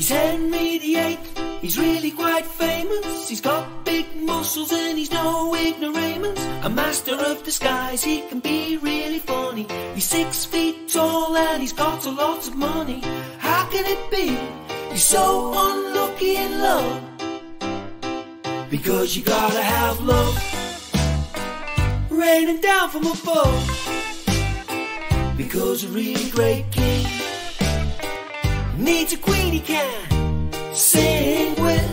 He's Henry VIII, he's really quite famous. He's got big muscles and he's no ignoramus. A master of disguise, he can be really funny. He's six feet tall and he's got a lot of money. How can it be? He's so unlucky in love. Because you gotta have love raining down from above. Because a really great needs a queen he can sing with.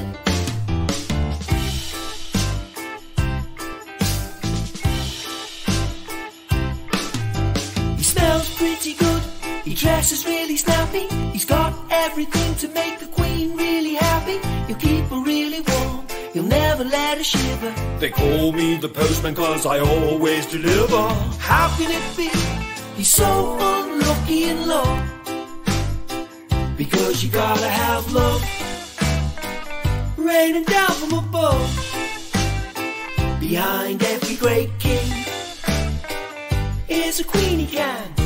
He smells pretty good, he dresses really snappy. He's got everything to make the queen really happy. He'll keep her really warm, he'll never let her shiver. They call me the postman cause I always deliver. How can it be? He's so unlucky in love. Because you gotta have love raining down from above. Behind every great king is a queen he can